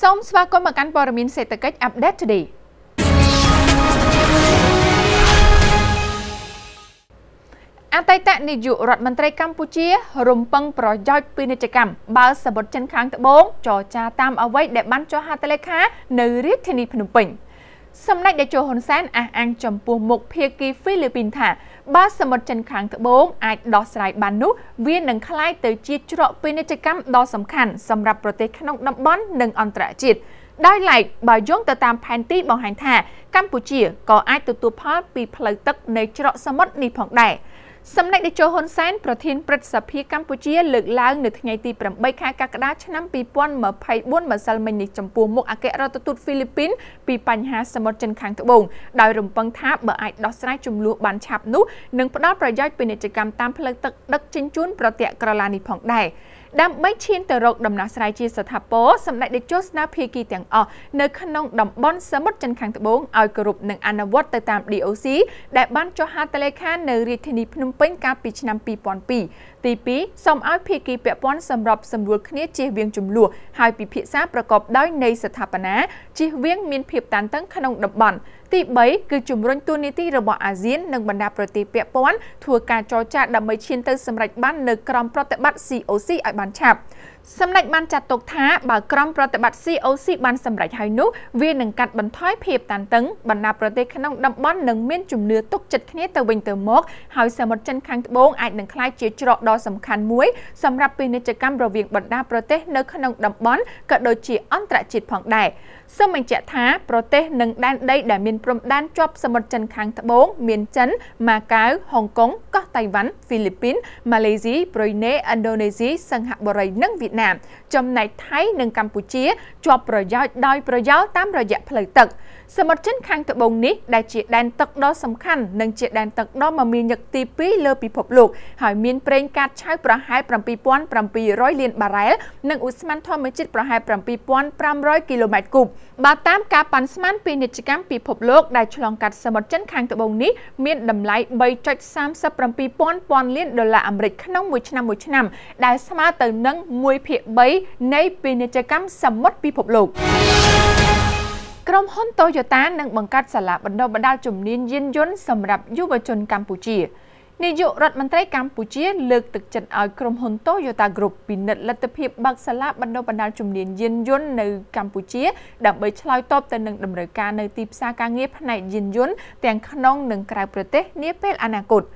សូមស្វាគមន៍មកកាន់ព័ត៌មានសេដ្ឋកិច្ច Update Today អតីតនាយករដ្ឋមន្ត្រីកម្ពុជា រំពឹងប្រយោជន៍ពាណិជ្ជកម្មបើសមុទ្រចិនខាងត្បូងចរចាតាមអ្វីដែលបានចុះហត្ថលេខានៅរាជធានីភ្នំពេញ។សម្ដេចតេជោហ៊ុនសែនអះអាងចំពោះមុខភាគីហ្វីលីពីនថា បើសមុទ្រចិនខាងត្បូងអាចដោះស្រាយបាននោះវានឹងក្លាយទៅជាច្រកពាណិជ្ជកម្មដ៏សំខាន់សម្រាប់ប្រទេសក្នុងតំបន់និងអន្តរជាតិ ដោយឡែកបើយោងទៅតាមផែនទីបង្ហាញថា កម្ពុជាក៏អាចទទួលផលពីផ្លូវទឹកនៃច្រកសមុទ្រនេះផងដែរ។សម្ដេចតេជោហ៊ុនសែនប្រធានព្រឹទ្ធសភាកម្ពុជាលើកឡើងនៅថ្ងៃទី8ខែកក្កដាឆ្នាំ2024ម្សិលមិញនេះចំពោះមុខអគ្គរដ្ឋទូតហ្វីលីពីនពីបញ្ហាសមុទ្រចិនខាងត្បូងដោយរំពឹងថាបើអាចដោះស្រាយចំនួនបានឆាប់នោះនឹងផ្ដល់ប្រយោជន៍ពាណិជ្ជកម្មតាមផ្លូវទឹកដឹកជញ្ជូនប្រទាក់ក្រឡានេះផងដែរ ដើម្បីឈានទៅរកដំណោះស្រាយជាស្ថាពរសម្ដេចតេជោស្នើភាគីទាំងអស់នៅក្នុងតំបន់សមុទ្រចិនខាងត្បូងឲ្យគោរពនិងអនុវត្តទៅតាម DOC ដែលបានចុះហត្ថលេខានៅរាជធានីភ្នំពេញកាលពីឆ្នាំ2002ទី2សូមឲ្យភាគីពាក់ព័ន្ធសម្របសម្រួលគ្នាជៀសវាងចំនួនហើយពិភាក្សាប្រកបដោយនៃស្ថាបនាជៀសវាងមានភាពតានតឹងក្នុងតំបន់ ទី3គឺជំរុញទូនីតិរបស់អាស៊ាននិងបណ្ដាប្រទេសពាក់ព័ន្ធធ្វើការចរចាដើម្បីឈានទៅសម្រេចបាននៅក្រមប្រតិបត្តិ COC ឲ្យបានឆាប់ សម្ដេចបានចាត់ទុកថាបើក្រមប្រតិបត្តិ COC បានសម្រេចហើយនោះវានឹងកាត់បន្ថយភាពតានតឹងបណ្ដាប្រទេសក្នុងតំបន់នឹងមានជំនឿទុកចិត្តគ្នាទៅវិញទៅមកហើយសមុទ្រចិនខាងត្បូងអាចនឹងក្លាយជាច្រកដ៏សំខាន់មួយសម្រាប់ពាណិជ្ជកម្មរវាងបណ្ដាប្រទេសនៅក្នុងតំបន់ក៏ដូចជាអន្តរជាតិផងដែរសូមបញ្ជាក់ថាប្រទេសនិងដែនដីដែលមានព្រំដែនជាប់សមុទ្រចិនខាងត្បូងមានចិនម៉ាកាវហុងកុងកោះតៃវ៉ាន់ហ្វីលីពីនម៉ាឡេស៊ីប្រ៊ុយណេឥណ្ឌូនេស៊ីសិង្ហបុរីនិងវៀតណាមចំណែកថៃនិងកម្ពុជាជាប់ប្រយោជន៍ដោយប្រយោលតាមរយៈផ្លូវទឹកសមុទ្រចិនខាងត្បូងនេះដែលជាដែនទឹកដ៏សំខាន់និងជាដែនទឹកដ៏មមាញឹកទី2លើពិភពលោកហើយមានប្រេងកាតឆៅប្រហែល7700លានបារ៉ែលនិងឧស្ម័នធម្មជាតិប្រហែល7500គីឡូម៉ែត្រគូបបើតាមការប៉ាន់ស្មានពាណិជ្ជកម្មពិភពលោកដែលឆ្លងកាត់សមុទ្រចិនខាងត្បូងនេះមានតម្លៃ3.37ពាន់ពាន់លានដុល្លារអាមេរិកក្នុងមួយឆ្នាំមួយឆ្នាំដែលស្មើទៅនឹង1ភាគ3នៃពាណិជ្ជកម្មសមុទ្រពិភពលោកក្រុមហ៊ុន Toyota នឹងបង្កើតសាលាបណ្ដុះបណ្ដាលជំនាញយានយន្តសម្រាប់យុវជនកម្ពុជា។នាយករដ្ឋមន្ត្រីកម្ពុជាលើកទឹកចិត្តឲ្យក្រុមហ៊ុន Toyota Group ពិនិត្យលទ្ធភាពបើកសាលាបណ្ដុះបណ្ដាលជំនាញយានយន្តនៅកម្ពុជាដើម្បីឆ្លើយតបទៅនឹងតម្រូវការនៅទីផ្សារការងារផ្នែកយានយន្តទាំងក្នុងនិងក្រៅប្រទេសនាពេលអនាគត។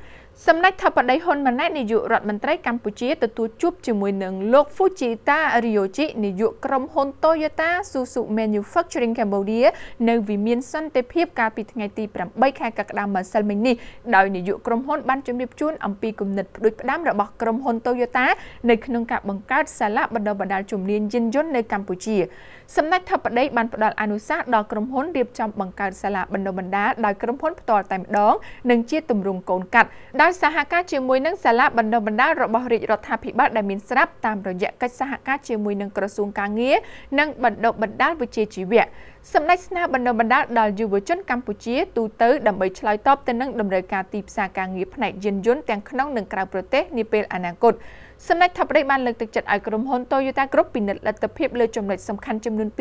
សម្ដេចថបដីហ៊ុនម៉ាណែតនាយករដ្ឋមន្ត្រីកម្ពុជាទទួលជួបជាមួយនឹងលោក Fujita Ryoji នាយកក្រុមហ៊ុន Toyota Suzuki Manufacturing Cambodia នៅវិមានសន្តិភាពកាលពីថ្ងៃទី8ខែកក្កដាម្សិលមិញនេះដោយនាយកក្រុមហ៊ុនបានជម្រាបជូនអំពីគំនិតផ្ដួចផ្ដើមរបស់ក្រុមហ៊ុន Toyota នៅក្នុងការបង្កើតសាលាបណ្ដុះបណ្ដាលជំនាញយានយន្តនៅកម្ពុជាសម្ដេចថបដីបានផ្ដល់អនុសាសន៍ដល់ក្រុមហ៊ុនរៀបចំបង្កើតសាលាបណ្ដុះបណ្ដាលដោយក្រុមហ៊ុនផ្ទាល់តែម្ដងនិងជាទម្រង់កូនកាត់ដោយសហការជាមួយនឹងសាលាបណ្ដុះបណ្ដាលរបស់រាជរដ្ឋាភិបាលដែលមានស្រាប់តាមរយៈកិច្ចសហការជាមួយនឹងក្រសួងការងារនិងបណ្ដុះបណ្ដាលវិជ្ជាជីវៈសម្ដេចស្នើបណ្ដុះបណ្ដាលដល់យុវជនកម្ពុជាទូទៅដើម្បីឆ្លើយតបទៅនឹងតម្រូវការទីផ្សារការងារផ្នែកយានយន្តទាំងក្នុងនិងក្រៅប្រទេសនាពេលអនាគតសម្ដេចថបដីបានលើកទឹកចិត្តឲ្យក្រុមហ៊ុន Toyota Group ពិនិត្យលទ្ធភាពលើចំណុចសំខាន់ចំនួន2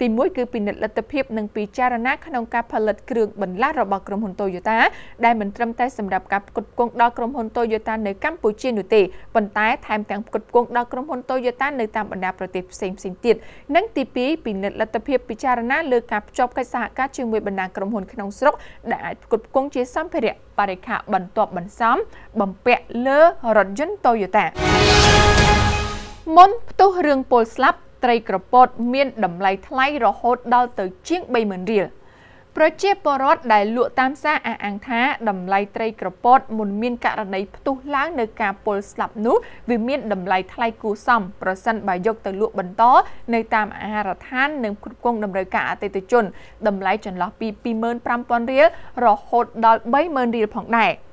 ទី1គឺពិនិត្យលទ្ធភាពនិងពិចារណាក្នុងការផលិតគ្រឿងបន្លាស់របស់ក្រុមហ៊ុន Toyota ដែលមិនត្រឹមតែសម្រាប់ការផ្គត់ផ្គង់ដល់ក្រុមហ៊ុន Toyota នៅកម្ពុជានោះទេប៉ុន្តែថែមទាំងផ្គត់ផ្គង់ដល់ក្រុមហ៊ុន Toyota នៅតាមបណ្ដាប្រទេសផ្សេងៗទៀតនិងទី2ពិនិត្យលទ្ធភាពពិចារណាលើការភ្ជាប់កិច្ចសហការជាមួយបណ្ដាក្រុមហ៊ុនក្នុងស្រុកដែលអាចផ្គត់ផ្គង់ជាសម្ភារៈបរិខាបន្ទាប់បន្សំ បំពាក់លើរថយន្ត Toyota មុនផ្ទុះរឿងពលស្លាប់ត្រីក្រពតមានតម្លៃថ្លៃរហូតដល់ទៅជាង30000រៀល ប្រជាពលរដ្ឋដែលលក់តាមផ្សារអះអាងថាតម្លៃត្រីក្រពតមុនមានករណីផ្ទុះឡើងនៅការពលស្លាប់នោះវាមានតម្លៃថ្លៃគួរសមប្រសិនបើយកទៅលក់បន្តនៅតាមអាហារដ្ឋាននិងគ្រប់គ្រងតម្រូវការអតិថិជនតម្លៃចន្លោះពី25,000រៀលរហូតដល់30,000រៀលផងដែរ។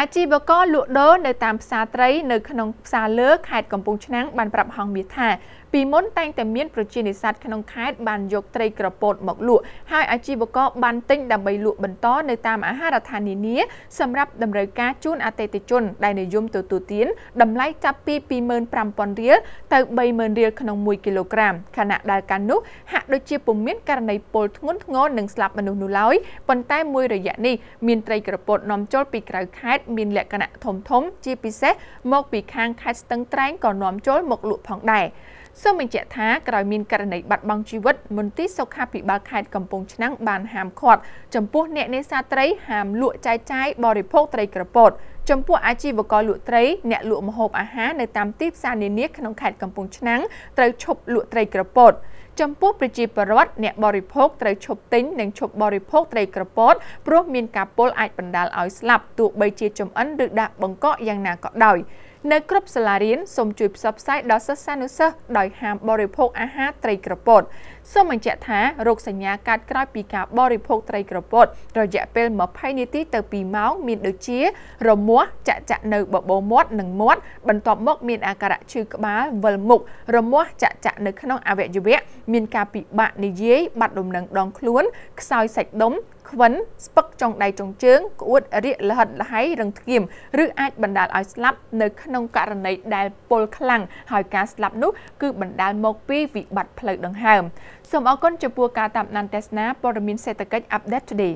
អាជីវករលក់ដូរនៅតាមផ្សារត្រីនៅក្នុងផ្សារលើខេត្តកំពង់ឆ្នាំងបានប្រាប់ហងមាសថា ពីមុនតែងតែមានប្រជានេសាទក្នុងខេត្តបានយកត្រីក្រពោតមកលក់ហើយអាជីវករបានទិញដើម្បីលក់បន្តនៅតាមអាហារដ្ឋាននានាសម្រាប់តម្រូវការជូនអតិថិជន ដែលនិយមទទួលទានតម្លៃចាប់ពី25,000រៀលទៅ30,000រៀលក្នុង1គីឡូក្រាមខណៈដែលកាលនោះហាក់ដូចជាពុំមានករណីពលធ្ងន់ធ្ងរនិងស្លាប់មនុស្សនោះឡើយប៉ុន្តែមួយរយៈនេះមានត្រីក្រពោតនាំចូលពីក្រៅខេត្តមានលក្ខណៈធំធំជាពិសេសមកពីខាងខេត្តស្ទឹងត្រែងក៏នាំចូលមកលក់ផងដែរ សូមបញ្ជាក់ថាក្រោយមានករណីបាត់បង់ជីវិតមន្ទីរសុខាភិបាលខេត្តកំពង់ឆ្នាំងបានហាមឃាត់ចំពោះអ្នកនេសាទត្រីហាមលក់ចែកចាយបរិភោគត្រីក្រពោតចំពោះអាជីវករលក់ត្រីអ្នកលក់ម្ហូបអាហារនៅតាមទីផ្សារនានាក្នុងខេត្តកំពង់ឆ្នាំងត្រូវឈប់លក់ត្រីក្រពោតចំពោះប្រជាពលរដ្ឋអ្នកបរិភោគត្រូវឈប់ទិញនិងឈប់បរិភោគត្រីក្រពោតព្រោះមានការពុលអាចបណ្ដាលឲ្យស្លាប់ទោះបីជាចំអិនឬដាក់បង្កកយ៉ាងណាក៏ដោយ នៅគ្រប់សាលារៀនសូមជួយផ្សព្វផ្សាយដល់សិស្សានុសិស្សដោយហាមបរិភោគអាហារត្រីក្រពោតសូមបញ្ជាក់ថារោគសញ្ញាកើតក្រោយពីការបរិភោគត្រីក្រពោតរយៈពេល20នាទីទៅ2ម៉ោងមានដូចជា រមាស់ចាក់ចាក់នៅបបោមាត់និងមាត់បន្ទាប់មកមានអាការៈឈឺក្បាលវិលមុខរមាស់ចាក់ចាក់នៅក្នុងអវយវៈមានការពិបាកនិយាយបាត់ដំណឹងដងខ្លួនខ្សោយសាច់ដុំ ខ្វិនស្ពឹកចុងដៃចុងជើងក្អួតរាកលហិតលហៃរឹងធ្ងៀមឬអាចបណ្ដាលឲ្យស្លាប់នៅក្នុងករណីដែលពុលខ្លាំងហើយការស្លាប់នោះគឺបណ្ដាលមកពីវិបត្តិផ្លូវដង្ហើមសូមអរគុណចំពោះការតាមដានទស្សនាព័ត៌មានសេដ្ឋកិច្ច Update Today